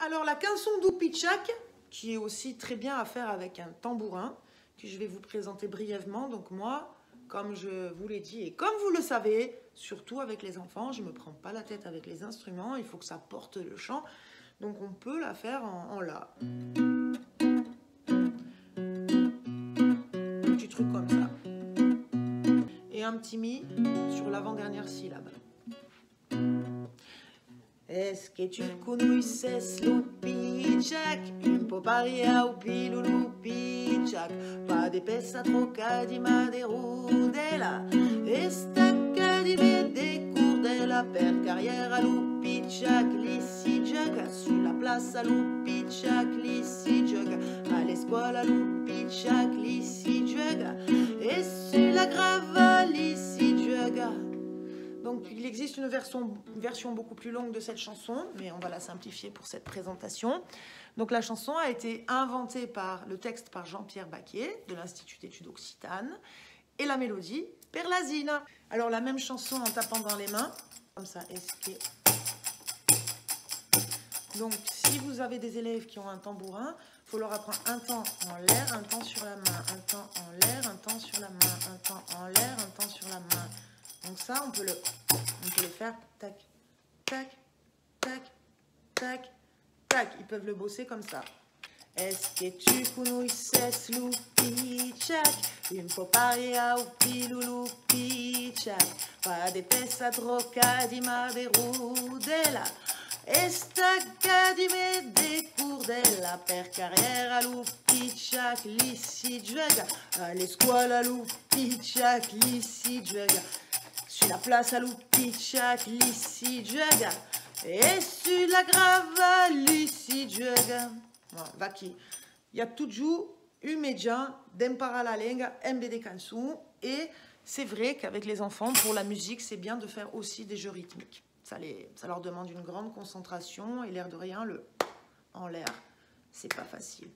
Alors la canson d'Oupichak, qui est aussi très bien à faire avec un tambourin, que je vais vous présenter brièvement. Donc moi, comme je vous l'ai dit, et comme vous le savez, surtout avec les enfants, je ne me prends pas la tête avec les instruments, il faut que ça porte le chant. Donc on peut la faire en, en La. Petit truc comme ça. Et un petit Mi sur l'avant-dernière syllabe. Est-ce que tu connaissais l'Upichak Un po' paria au l'Upichak Pas de pesa troca di maderudela Estaca di vede curdela Per carrière à l'Upichak Lissi jug Sur la place à l'Upichak Lissi jug À l'escola à l'Upichak Lissi jug Et sur la jug donc il existe une version, beaucoup plus longue de cette chanson, mais on va la simplifier pour cette présentation. Donc la chanson a été inventée par le texte par Jean-Pierre Baquier de l'Institut d'études occitanes et la mélodie Perlasine. Alors la même chanson en tapant dans les mains, comme ça, est Donc si vous avez des élèves qui ont un tambourin, il faut leur apprendre un temps en l'air, un temps sur la main, un temps en l'air, un temps sur la main, un temps en l'air, un temps sur la main. Donc ça, on peut le, on peut le faire tac, tac, tac, tac, tac. Ils peuvent le bosser comme ça. Est-ce que tu connaisses l'upichak Un po' paria upi l'upichak Pas de pesa troca di maderudela Estaca di me de curdela Per carriera l'upichak li si gioca Alle scuola l'upichak li si gioca sur la place à l'Upichak, l'ici juega. Et sur la grava, l'ici juega. Voilà, Il y a toujours un média d'impara la langue, MBD canson. Et c'est vrai qu'avec les enfants, pour la musique, c'est bien de faire aussi des jeux rythmiques. Ça, les, ça leur demande une grande concentration et l'air de rien, le en l'air, c'est pas facile.